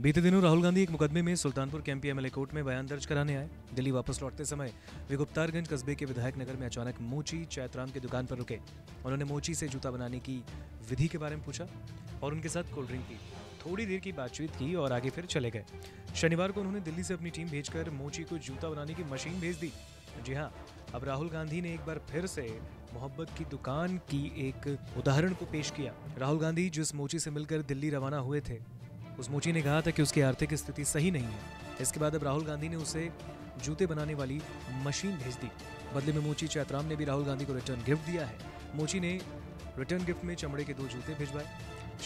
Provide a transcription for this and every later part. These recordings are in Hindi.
बीते दिनों राहुल गांधी एक मुकदमे में सुल्तानपुर के एमपी एमएलए कोर्ट में बयान दर्ज कराने आए। दिल्ली वापस लौटते समय वे गुप्तारगंज कस्बे के विधायक नगर में अचानक मोची चैतराम की दुकान पर रुके। उन्होंने मोची से जूता बनाने की विधि के बारे में पूछा और उनके साथ कोल्ड ड्रिंक की, थोड़ी देर की बातचीत की और आगे फिर चले गए। शनिवार को उन्होंने दिल्ली से अपनी टीम भेजकर मोची को जूता बनाने की मशीन भेज दी। जी हाँ अब राहुल गांधी ने एक बार फिर से मोहब्बत की दुकान की एक उदाहरण को पेश किया। राहुल गांधी जिस मोची से मिलकर दिल्ली रवाना हुए थे उस मोची ने कहा था कि उसकी आर्थिक स्थिति सही नहीं है। इसके बाद अब राहुल गांधी ने उसे जूते बनाने वाली मशीन भेज दी। बदले में मोची चैतराम ने भी राहुल गांधी को रिटर्न गिफ्ट दिया है। मोची ने रिटर्न गिफ्ट में चमड़े के दो जूते भिजवाए।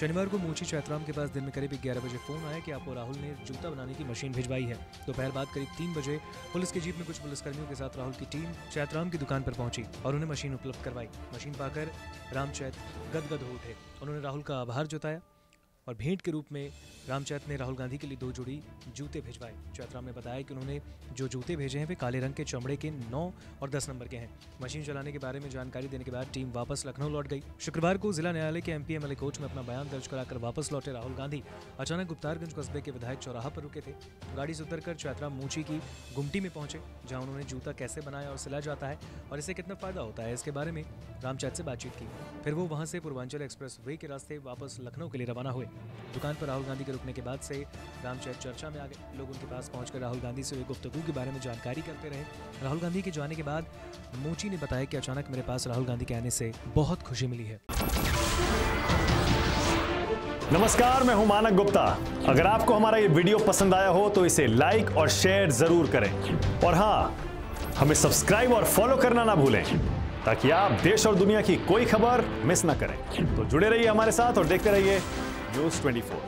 शनिवार को मोची चैतराम के पास दिन में करीब ग्यारह बजे फ़ोन आया कि आपको राहुल ने जूता बनाने की मशीन भिजवाई है। दोपहर बाद करीब तीन बजे पुलिस की जीप में कुछ पुलिसकर्मियों के साथ राहुल की टीम चैतराम की दुकान पर पहुँची और उन्हें मशीन उपलब्ध करवाई। मशीन पाकर रामचैत गदगद हो उठे। उन्होंने राहुल का आभार जताया। और भेंट के रूप में रामचैत ने राहुल गांधी के लिए दो जोड़ी जूते भिजवाए। चैतराम ने बताया कि उन्होंने जो जूते भेजे हैं, वे काले रंग के, चमड़े के, नौ और दस नंबर के हैं। मशीन चलाने के बारे में जानकारी देने के बाद टीम वापस लखनऊ लौट गई। शुक्रवार को जिला न्यायालय के एमपी एमएलए कोर्ट में अपना बयान दर्ज कराकर वापस लौटे राहुल गांधी। अचानक गुप्तारगंज कस्बे के विधायक चौराहा पर रुके थे। गाड़ी से उतरकर चैतराम मूची की गुमटी में पहुँचे, जहाँ उन्होंने जूता कैसे बनाया और सिला जाता है और इससे कितना फ़ायदा होता है, इसके बारे में रामचैत से बातचीत की। फिर वो वहाँ से पूर्वांचल एक्सप्रेस वे के रास्ते वापस लखनऊ के लिए रवाना हुए। दुकान पर राहुल गांधी के रुकने के बाद से रामचैत चर्चा में आ गए लोग उनके पास पहुंचकर राहुल गांधी से हुई गुफ्तगू के बारे में जानकारी करते रहे। राहुल गांधी के जाने के बाद मोची ने बताया कि अचानक मेरे पास राहुल गांधी के आने से बहुत खुशी मिली है। नमस्कार, मैं हूँ मानक गुप्ता। अगर आपको हमारा ये वीडियो पसंद आया हो तो इसे लाइक और शेयर ज़रूर करें। और हाँ हमें सब्सक्राइब और फॉलो करना ना भूलें, ताकि आप देश और दुनिया की कोई खबर मिस ना करें। तो जुड़े रहिए हमारे साथ और देखते रहिए News 24.